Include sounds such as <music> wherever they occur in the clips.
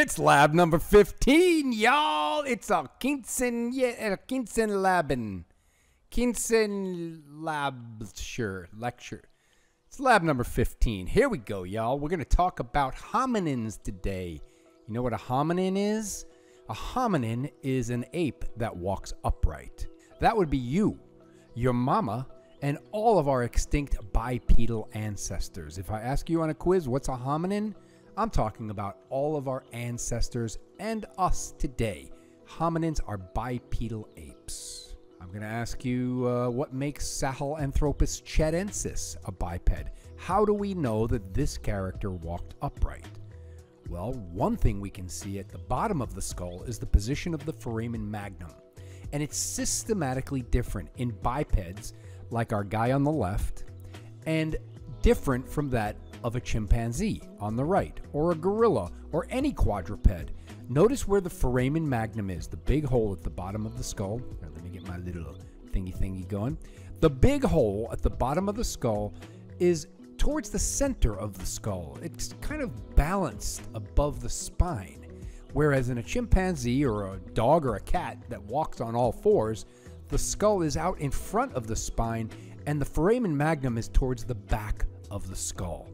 It's lab number 15, y'all. It's a Kinsen, yeah, Kinsen Laben. Kinsen Lecture. Lecture. It's lab number 15. Here we go, y'all. We're going to talk about hominins today. You know what a hominin is? A hominin is an ape that walks upright. That would be you, your mama, and all of our extinct bipedal ancestors. If I ask you on a quiz, what's a hominin? I'm talking about all of our ancestors and us today. Hominins are bipedal apes. I'm going to ask you uh, what makes Sahelanthropus tchadensis a biped? How do we know that this character walked upright? Well, one thing we can see at the bottom of the skull is the position of the foramen magnum, and it's systematically different in bipeds like our guy on the left, and different from that of a chimpanzee on the right, or a gorilla, or any quadruped. Notice where the foramen magnum is, the big hole at the bottom of the skull. Now, let me get my little thingy thingy going. The big hole at the bottom of the skull is towards the center of the skull. It's kind of balanced above the spine. Whereas in a chimpanzee or a dog or a cat that walks on all fours, the skull is out in front of the spine and the foramen magnum is towards the back of the skull.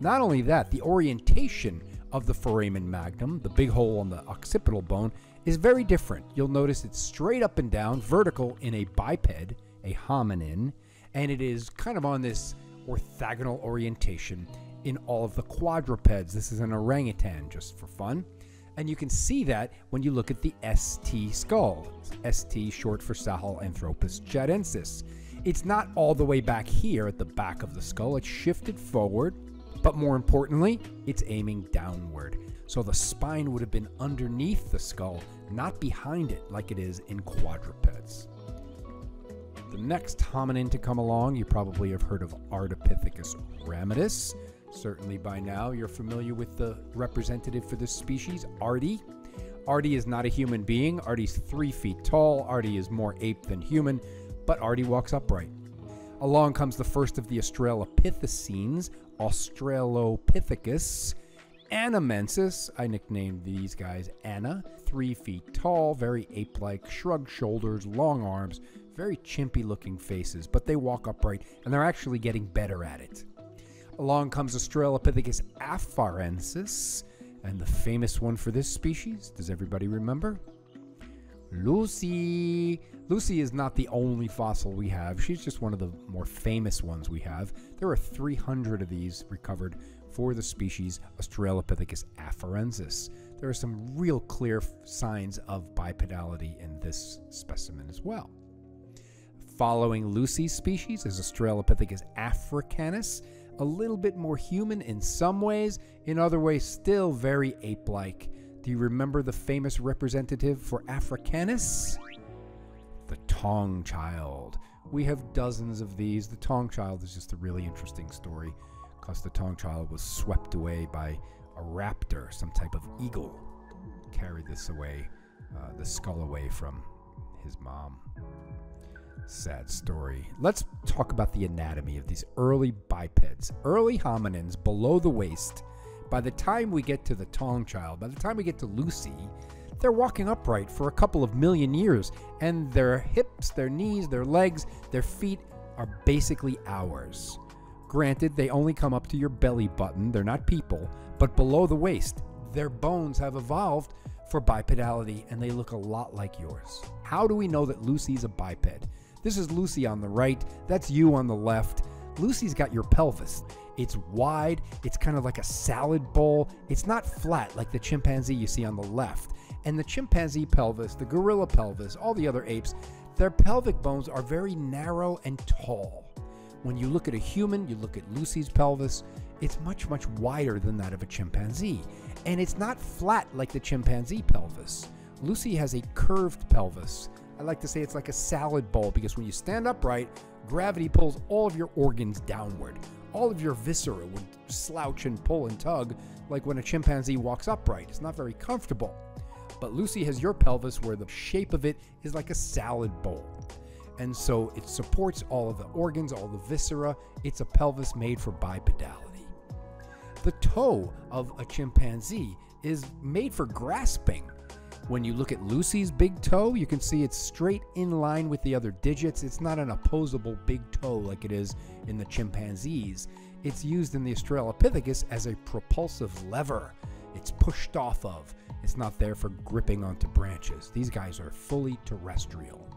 Not only that, the orientation of the foramen magnum, the big hole on the occipital bone, is very different. You'll notice it's straight up and down, vertical in a biped, a hominin, and it is kind of on this orthogonal orientation in all of the quadrupeds. This is an orangutan, just for fun. And you can see that when you look at the ST skull. ST short for Sahelanthropus tchadensis. It's not all the way back here at the back of the skull, it's shifted forward, but more importantly, it's aiming downward. So the spine would have been underneath the skull, not behind it like it is in quadrupeds. The next hominin to come along, you probably have heard of Ardipithecus ramidus. Certainly by now you're familiar with the representative for this species, Ardi. Ardi is not a human being. Ardi's three feet tall. Ardi is more ape than human, but Ardi walks upright. Along comes the first of the Australopithecines, Australopithecus anamensis. I nicknamed these guys Anna. Three feet tall, very ape like, shrugged shoulders, long arms, very chimpy looking faces, but they walk upright and they're actually getting better at it. Along comes Australopithecus afarensis, and the famous one for this species, does everybody remember? Lucy. Lucy is not the only fossil we have. She's just one of the more famous ones we have. There are 300 of these recovered for the species Australopithecus afarensis. There are some real clear signs of bipedality in this specimen as well. Following Lucy's species is Australopithecus africanus, a little bit more human in some ways, in other ways, still very ape like. Do you remember the famous representative for Africanus? The Taung Child. We have dozens of these. The Taung Child is just a really interesting story because the Taung Child was swept away by a raptor, some type of eagle, carried this away, uh, the skull away from his mom. Sad story. Let's talk about the anatomy of these early bipeds, early hominins below the waist. By the time we get to the Taung child, by the time we get to Lucy, they're walking upright for a couple of million years, and their hips, their knees, their legs, their feet are basically ours. Granted, they only come up to your belly button, they're not people, but below the waist, their bones have evolved for bipedality and they look a lot like yours. How do we know that Lucy's a biped? This is Lucy on the right, that's you on the left. Lucy's got your pelvis. It's wide, it's kind of like a salad bowl. It's not flat like the chimpanzee you see on the left. And the chimpanzee pelvis, the gorilla pelvis, all the other apes, their pelvic bones are very narrow and tall. When you look at a human, you look at Lucy's pelvis, it's much, much wider than that of a chimpanzee. And it's not flat like the chimpanzee pelvis. Lucy has a curved pelvis I like to say it's like a salad bowl because when you stand upright, gravity pulls all of your organs downward. All of your viscera would slouch and pull and tug like when a chimpanzee walks upright. It's not very comfortable. But Lucy has your pelvis where the shape of it is like a salad bowl. And so it supports all of the organs, all the viscera. It's a pelvis made for bipedality. The toe of a chimpanzee is made for grasping. When you look at Lucy's big toe, you can see it's straight in line with the other digits. It's not an opposable big toe like it is in the chimpanzees. It's used in the Australopithecus as a propulsive lever. It's pushed off of. It's not there for gripping onto branches. These guys are fully terrestrial.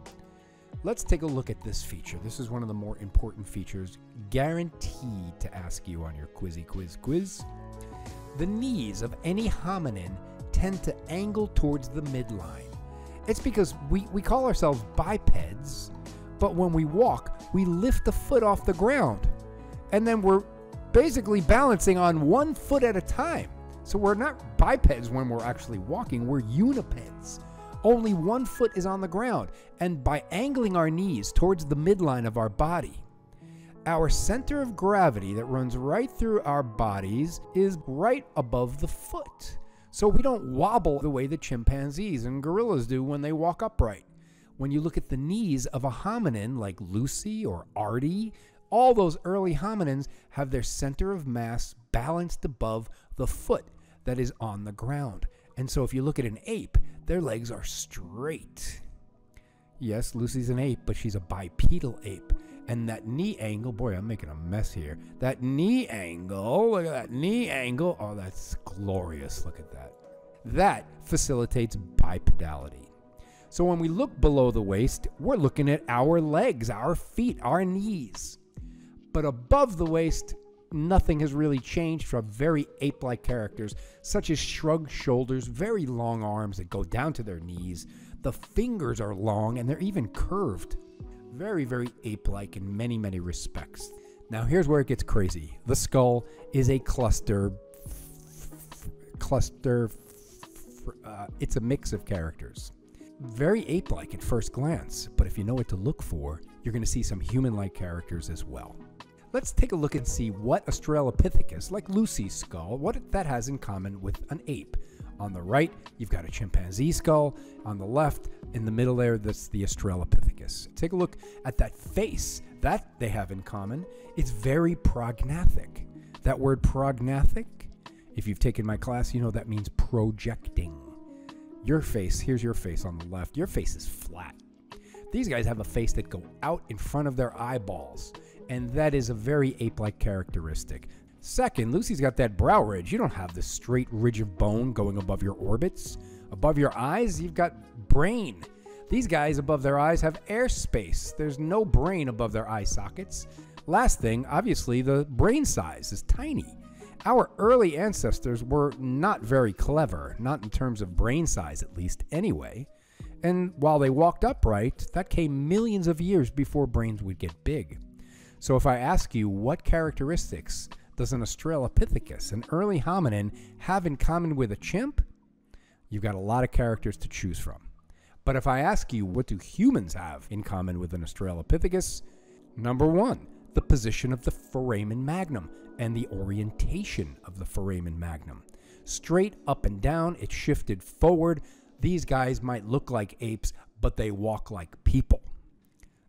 Let's take a look at this feature. This is one of the more important features guaranteed to ask you on your quizzy quiz quiz. The knees of any hominin tend to angle towards the midline. It's because we, we call ourselves bipeds, but when we walk, we lift the foot off the ground. And then we're basically balancing on one foot at a time. So we're not bipeds when we're actually walking, we're unipeds. Only one foot is on the ground, and by angling our knees towards the midline of our body, our center of gravity that runs right through our bodies is right above the foot. So we don't wobble the way the chimpanzees and gorillas do when they walk upright. When you look at the knees of a hominin like Lucy or Ardi, all those early hominins have their center of mass balanced above the foot that is on the ground. And so if you look at an ape, their legs are straight. Yes, Lucy's an ape, but she's a bipedal ape. And that knee angle, boy, I'm making a mess here. That knee angle, look at that knee angle. Oh, that's glorious. Look at that. That facilitates bipedality. So when we look below the waist, we're looking at our legs, our feet, our knees. But above the waist, nothing has really changed from very ape like characters, such as shrugged shoulders, very long arms that go down to their knees. The fingers are long and they're even curved. Very, very ape like in many, many respects. Now, here's where it gets crazy the skull is a cluster. cluster. Uh, it's a mix of characters. Very ape like at first glance, but if you know what to look for, you're going to see some human like characters as well. Let's take a look and see what Australopithecus, like Lucy's skull, what that has in common with an ape. On the right, you've got a chimpanzee skull. On the left, in the middle there, that's the Australopithecus. Take a look at that face. That they have in common. It's very prognathic. That word prognathic, if you've taken my class, you know that means projecting. Your face, here's your face on the left. Your face is flat. These guys have a face that go out in front of their eyeballs and that is a very ape like characteristic. Second, Lucy's got that brow ridge. You don't have the straight ridge of bone going above your orbits. Above your eyes, you've got brain. These guys above their eyes have air space. There's no brain above their eye sockets. Last thing, obviously, the brain size is tiny. Our early ancestors were not very clever, not in terms of brain size at least, anyway. And while they walked upright, that came millions of years before brains would get big. So if I ask you what characteristics does an Australopithecus, an early hominin, have in common with a chimp, you've got a lot of characters to choose from. But if I ask you what do humans have in common with an Australopithecus, number one, the position of the foramen magnum and the orientation of the foramen magnum. Straight up and down, it shifted forward. These guys might look like apes, but they walk like people.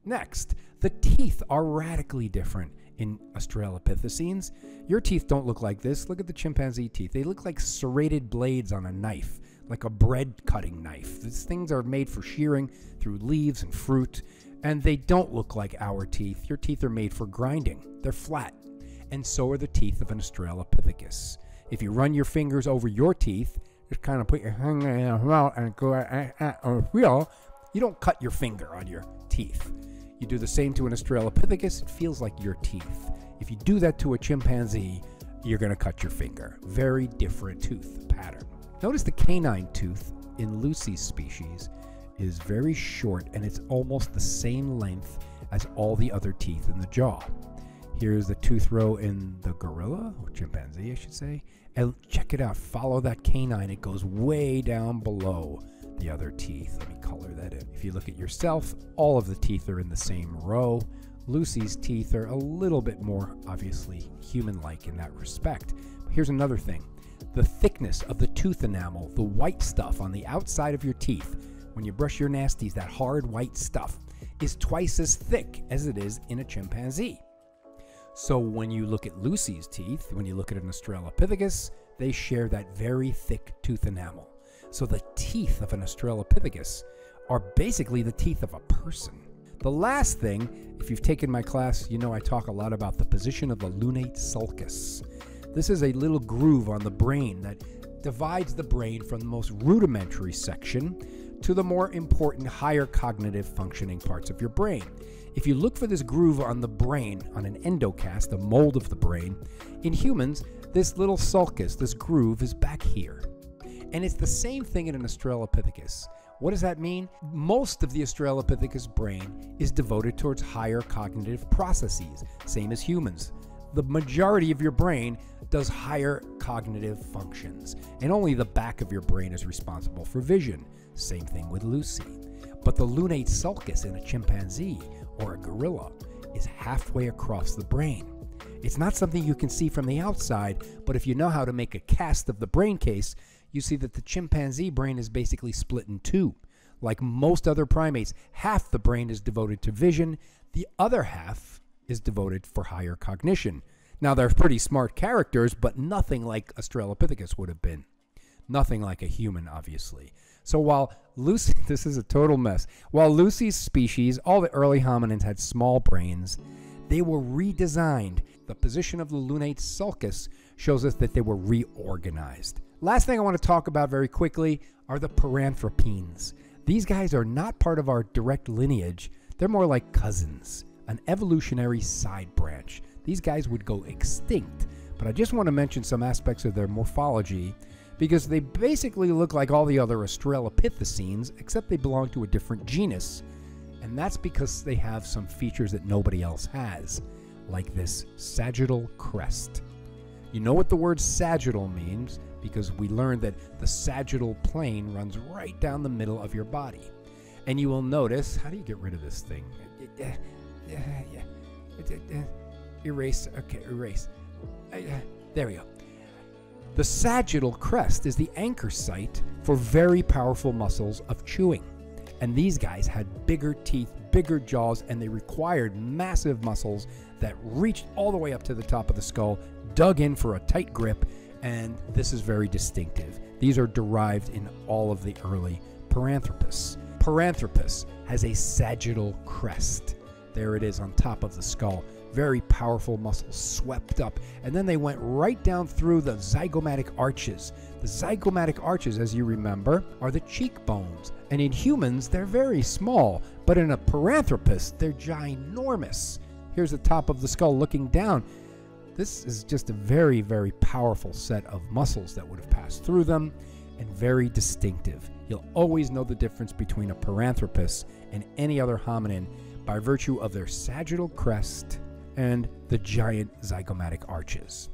Next, the teeth are radically different in Australopithecines. Your teeth don't look like this. Look at the chimpanzee teeth. They look like serrated blades on a knife, like a bread cutting knife. These things are made for shearing through leaves and fruit, and they don't look like our teeth. Your teeth are made for grinding, they're flat. And so are the teeth of an Australopithecus. If you run your fingers over your teeth, just kind of put your hand in your mouth and go, uh, uh, uh, you don't cut your finger on your teeth. You do the same to an Australopithecus, it feels like your teeth. If you do that to a chimpanzee, you're going to cut your finger. Very different tooth pattern. Notice the canine tooth in Lucy's species is very short and it's almost the same length as all the other teeth in the jaw. Here's the tooth row in the gorilla, or chimpanzee, I should say. And check it out. Follow that canine. It goes way down below the other teeth. Let me color that in. If you look at yourself, all of the teeth are in the same row. Lucy's teeth are a little bit more obviously human like in that respect. But here's another thing the thickness of the tooth enamel, the white stuff on the outside of your teeth, when you brush your nasties, that hard white stuff, is twice as thick as it is in a chimpanzee. So when you look at Lucy's teeth, when you look at an Australopithecus, they share that very thick tooth enamel. So the teeth of an Australopithecus are basically the teeth of a person. The last thing, if you've taken my class, you know I talk a lot about the position of the lunate sulcus. This is a little groove on the brain that divides the brain from the most rudimentary section to the more important higher cognitive functioning parts of your brain. If you look for this groove on the brain, on an endocast, a mold of the brain, in humans, this little sulcus, this groove, is back here. And it's the same thing in an Australopithecus. What does that mean? Most of the Australopithecus brain is devoted towards higher cognitive processes, same as humans. The majority of your brain does higher cognitive functions, and only the back of your brain is responsible for vision. Same thing with Lucy. But the lunate sulcus in a chimpanzee or a gorilla is halfway across the brain. It's not something you can see from the outside, but if you know how to make a cast of the brain case, you see that the chimpanzee brain is basically split in two. Like most other primates, half the brain is devoted to vision, the other half is devoted for higher cognition. Now, they're pretty smart characters, but nothing like Australopithecus would have been. Nothing like a human, obviously. So while Lucy, <laughs> this is a total mess. While Lucy's species, all the early hominins had small brains, they were redesigned. The position of the lunate sulcus shows us that they were reorganized. Last thing I want to talk about very quickly are the paranthropines. These guys are not part of our direct lineage. They're more like cousins, an evolutionary side branch. These guys would go extinct. But I just want to mention some aspects of their morphology because they basically look like all the other Australopithecines, except they belong to a different genus. And that's because they have some features that nobody else has, like this sagittal crest. You know what the word sagittal means because we learned that the sagittal plane runs right down the middle of your body. And you will notice, how do you get rid of this thing? Yeah, yeah. Erase, okay, erase. Uh, there we go. The sagittal crest is the anchor site for very powerful muscles of chewing. And these guys had bigger teeth, bigger jaws, and they required massive muscles that reached all the way up to the top of the skull, dug in for a tight grip, and this is very distinctive. These are derived in all of the early Paranthropus. Paranthropus has a sagittal crest. There it is on top of the skull very powerful muscles swept up, and then they went right down through the zygomatic arches. The zygomatic arches, as you remember, are the cheekbones, and in humans they're very small, but in a paranthropus they're ginormous. Here's the top of the skull looking down. This is just a very, very powerful set of muscles that would have passed through them and very distinctive. You'll always know the difference between a paranthropus and any other hominin by virtue of their sagittal crest and the giant zygomatic arches.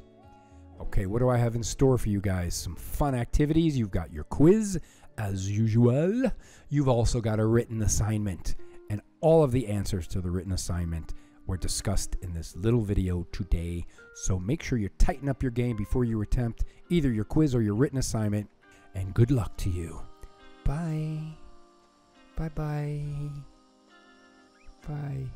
Okay, what do I have in store for you guys? Some fun activities. You've got your quiz, as usual. You've also got a written assignment, and all of the answers to the written assignment were discussed in this little video today. So make sure you tighten up your game before you attempt either your quiz or your written assignment, and good luck to you. Bye. Bye bye. Bye.